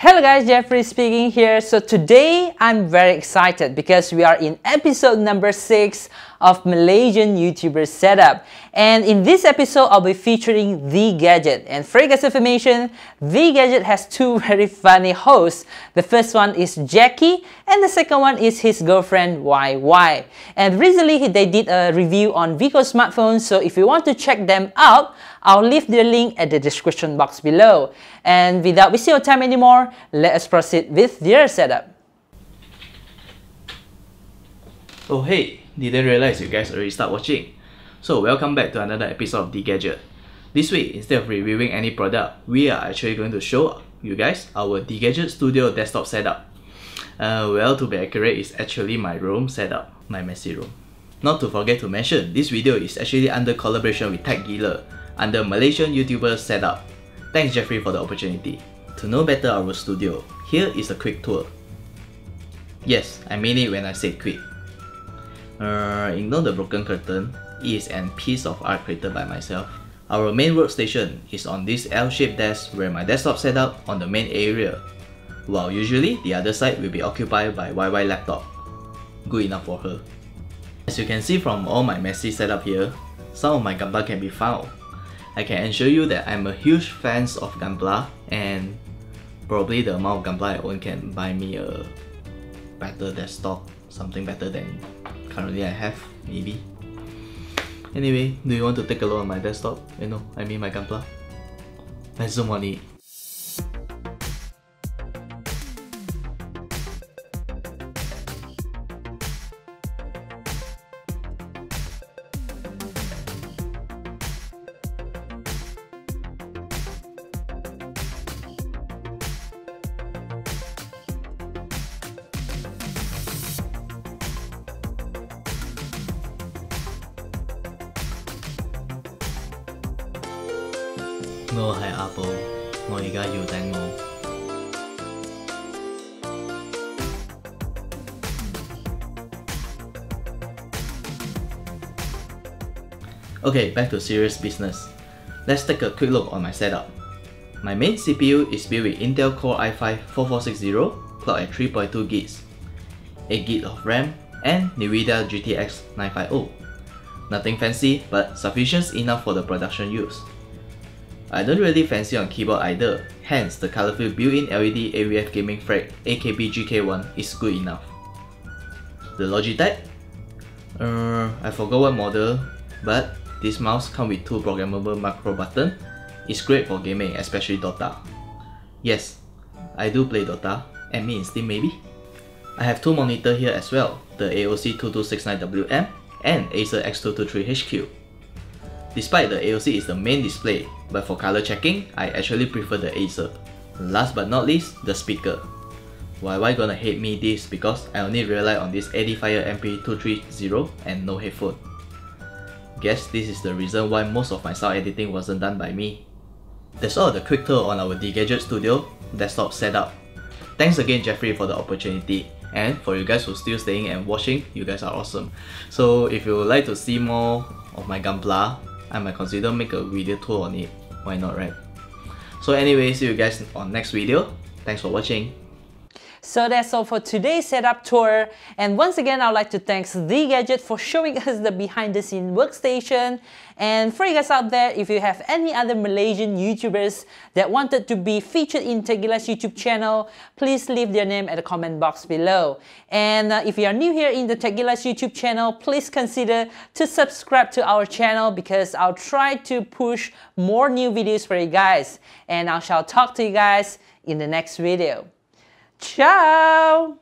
Hello guys, Jeffrey speaking here. So today I'm very excited because we are in episode number 6 of Malaysian YouTuber Setup. And in this episode, I'll be featuring DYGADGET. And for your guys' information, DYGADGET has two very funny hosts. The first one is Jackie, and the second one is his girlfriend YY. And recently, they did a review on Vico smartphones, so if you want to check them out, I'll leave the link at the description box below. And without wasting your time anymore, let us proceed with their setup. Oh hey, didn't realize you guys already start watching. So welcome back to another episode of DYGADGET. This week, instead of reviewing any product, we are actually going to show you guys our DYGADGET Studio desktop setup. Uh, well, to be accurate, it's actually my room setup, my messy room. Not to forget to mention, this video is actually under collaboration with Tekgila, under Malaysian YouTuber setup. Thanks Jeffrey for the opportunity. To know better our studio, here is a quick tour. Yes, I mean it when I say quick. Uh, ignore the broken curtain, it is an piece of art created by myself. Our main workstation is on this L-shaped desk where my desktop set up on the main area, while usually the other side will be occupied by YY laptop. Good enough for her. As you can see from all my messy setup here, some of my Gunpla can be found. I can assure you that I'm a huge fan of Gunpla and probably the amount of Gunpla I own can buy me a better desktop, something better than currently I have, maybe. Anyway, do you want to take a look at my desktop? You know, I mean my Gunpla. Let's zoom on it. Okay, back to serious business. Let's take a quick look on my setup. My main CPU is built with Intel Core i5-4460, clocked at 3.2 GHz, 8 GB of RAM, and NVIDIA GTX 950. Nothing fancy, but sufficient enough for the production use. I don't really fancy on keyboard either, hence the colorful built-in LED AVF Gaming Frag AKB GK1 is good enough. The Logitech? Uh, I forgot what model, but this mouse comes with two programmable macro buttons. It's great for gaming, especially Dota. Yes, I do play Dota, and me in Steam maybe. I have two monitors here as well, the AOC 2269WM and Acer X223HQ. Despite the AOC is the main display, but for color checking, I actually prefer the Acer. Last but not least, the speaker. YY gonna hate me this because I only rely on this Edifier MP230 and no headphone. Guess this is the reason why most of my sound editing wasn't done by me. That's all the quick tour on our DYGADGET Studio desktop setup. Thanks again Jeffrey for the opportunity. And for you guys who still staying and watching, you guys are awesome. So if you would like to see more of my Gunpla, I might consider make a video tour on it. Why not, right? So anyway, see you guys on next video. Thanks for watching. So that's all for today's setup tour. And once again, I'd like to thank DYGADGET for showing us the behind the scene workstation. And for you guys out there, if you have any other Malaysian YouTubers that wanted to be featured in Tekgila's YouTube channel, please leave their name at the comment box below. And uh, if you are new here in the Tekgila's YouTube channel, please consider to subscribe to our channel because I'll try to push more new videos for you guys. And I shall talk to you guys in the next video. Tchau!